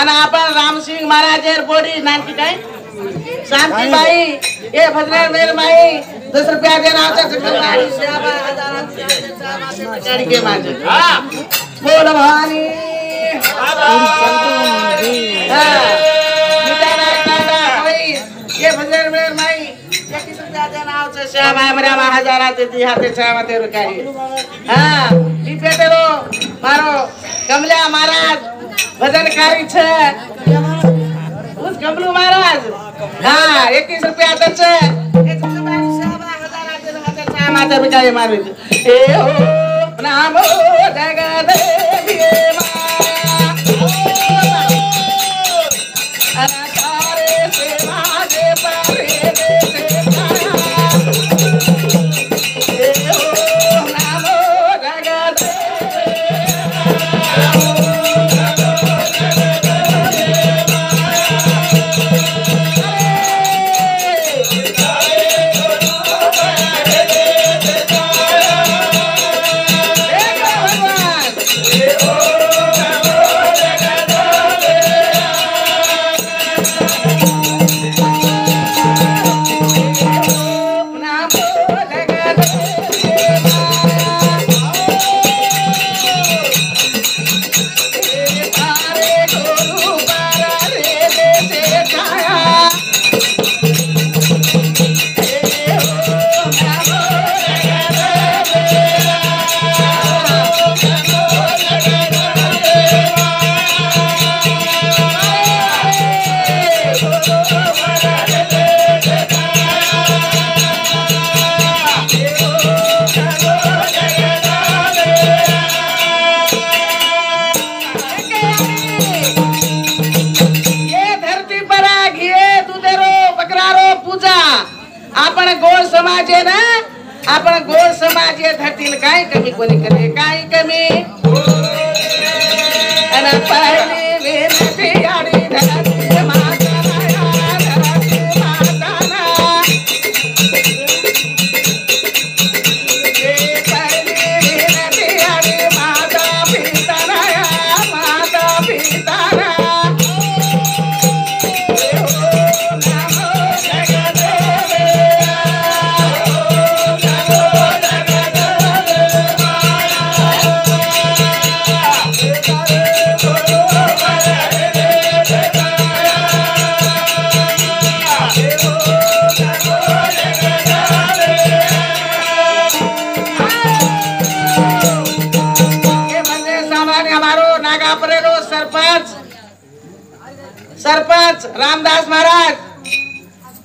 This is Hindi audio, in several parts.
आणि आपण रामसिंग महाराज बोडी नानकी काय शांती बाई ये भद्रा मेर माई दस रुपया देना होता तो कल्याणी सेवा हजाराची सेवा गाड़ी के मांझे बोल भवानी हाँ, मिटाना काटा भाई ये भद्रा मेर माई ये किस रुपया देना होता सेवा हमारा हजाराची दी हाथे सेवा तेरे गाड़ी हाँ ઈ પેટેલો મારો કમલા મહારાજ वजनकारी छे उस गमलू महाराज. हाँ इक्कीस रुपया दे छे हज़ार रुपया मारे ए हो, नाम जगदेवी काय कमी कोणी कमी सरपंच रामदास महाराज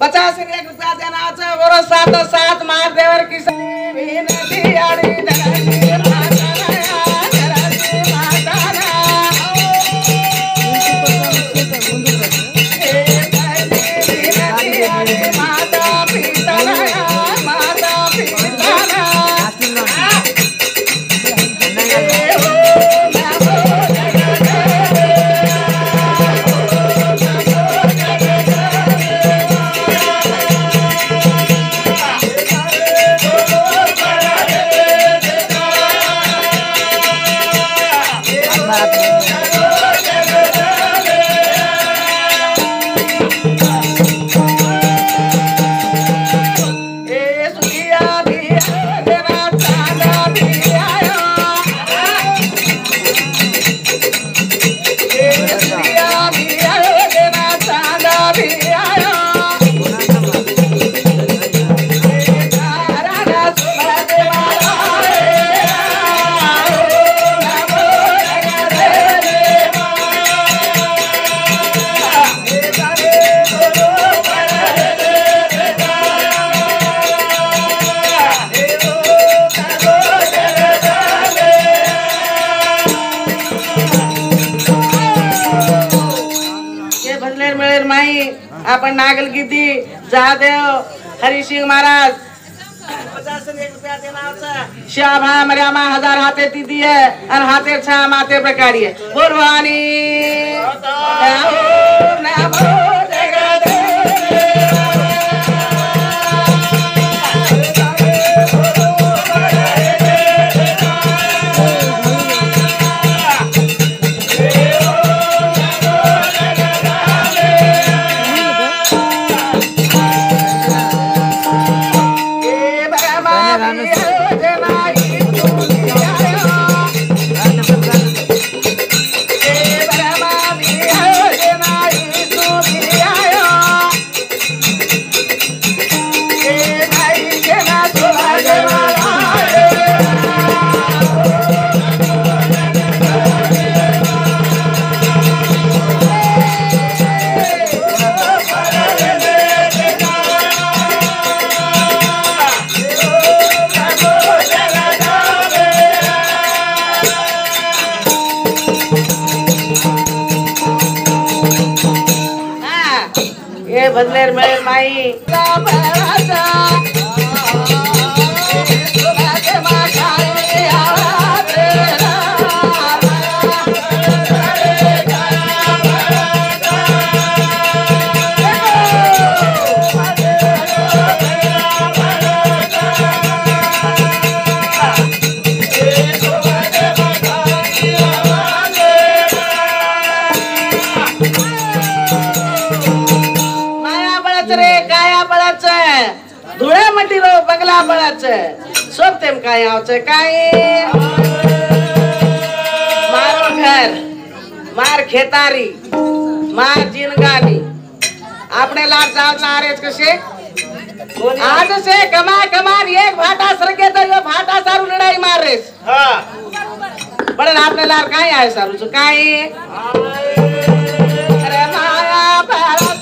पचास बरोबर सात सात महादेवर की आपण नागल किती जहादेव महाराज। एक रुपया देना श्याभा मरियामा हज़ार हाथे दीदी है और हाथे छा, माथे प्रकारी है। नमो हे मेर माई। सोबतेम काय आवच काय मारो घर मार खेतारी मार जिनगानी આપણે લાભ ચાલના આરે જ કશે આજ છે કમા કમાન એક ભાટા સરગે તો યો ભાટા સારું લડાઈ મારે પણ આપણે લાર કાઈ આવે સારું છું કાઈ અરે માયા પારા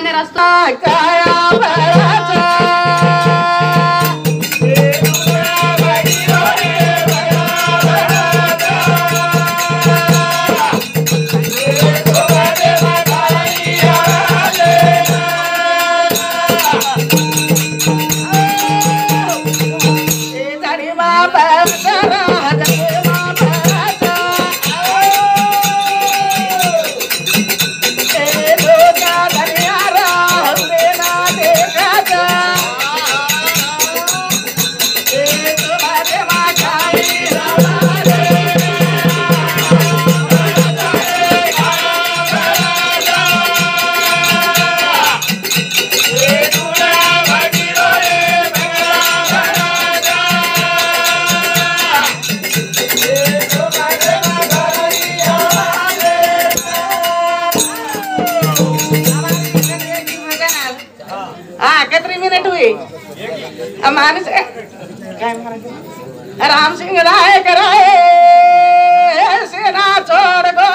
maneira só. Ai, cara. अमान से। राम सिंह राय कराए सेना छोड़ गो